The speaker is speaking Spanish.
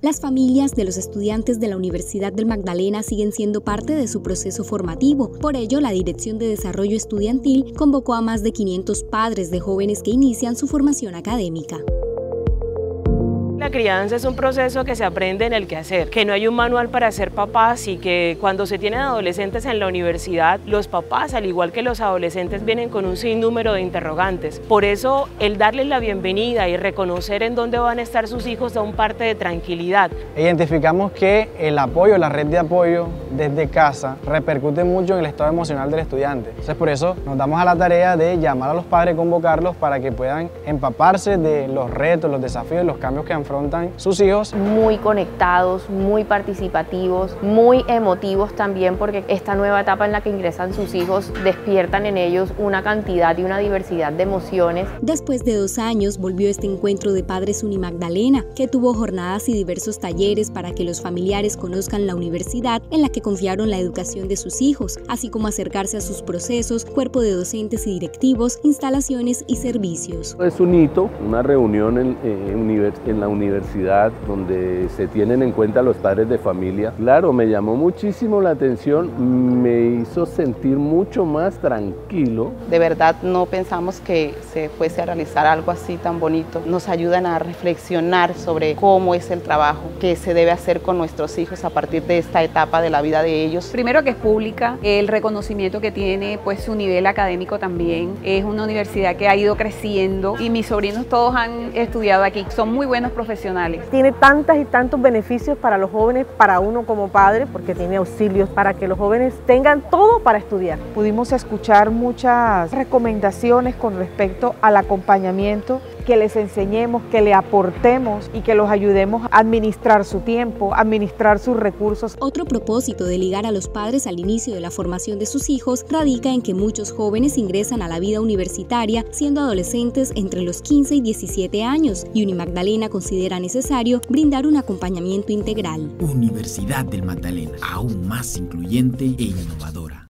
Las familias de los estudiantes de la Universidad del Magdalena siguen siendo parte de su proceso formativo. Por ello, la Dirección de Desarrollo Estudiantil convocó a más de 500 padres de jóvenes que inician su formación académica. La crianza es un proceso que se aprende en el que hacer, que no hay un manual para ser papás y que cuando se tienen adolescentes en la universidad, los papás, al igual que los adolescentes, vienen con un sinnúmero de interrogantes. Por eso, el darles la bienvenida y reconocer en dónde van a estar sus hijos da un parte de tranquilidad. Identificamos que el apoyo, la red de apoyo desde casa repercute mucho en el estado emocional del estudiante. Entonces, por eso nos damos a la tarea de llamar a los padres, convocarlos para que puedan empaparse de los retos, los desafíos, los cambios que afrontan sus hijos. Muy conectados, muy participativos, muy emotivos también porque esta nueva etapa en la que ingresan sus hijos despiertan en ellos una cantidad y una diversidad de emociones. Después de dos años volvió este encuentro de Padres Unimagdalena, que tuvo jornadas y diversos talleres para que los familiares conozcan la universidad en la que confiaron la educación de sus hijos, así como acercarse a sus procesos, cuerpo de docentes y directivos, instalaciones y servicios. Es un hito, una reunión en, eh, en la universidad universidad donde se tienen en cuenta los padres de familia. Claro, me llamó muchísimo la atención, me hizo sentir mucho más tranquilo. De verdad no pensamos que se fuese a realizar algo así tan bonito. Nos ayudan a reflexionar sobre cómo es el trabajo que se debe hacer con nuestros hijos a partir de esta etapa de la vida de ellos. Primero que es pública, el reconocimiento que tiene pues su nivel académico también. Es una universidad que ha ido creciendo y mis sobrinos todos han estudiado aquí. Son muy buenos profesores tiene tantas y tantos beneficios para los jóvenes, para uno como padre, porque tiene auxilios para que los jóvenes tengan todo para estudiar. Pudimos escuchar muchas recomendaciones con respecto al acompañamiento que les enseñemos, que le aportemos y que los ayudemos a administrar su tiempo, administrar sus recursos. Otro propósito de ligar a los padres al inicio de la formación de sus hijos radica en que muchos jóvenes ingresan a la vida universitaria siendo adolescentes entre los 15 y 17 años y Unimagdalena considera necesario brindar un acompañamiento integral. Universidad del Magdalena, aún más incluyente e innovadora.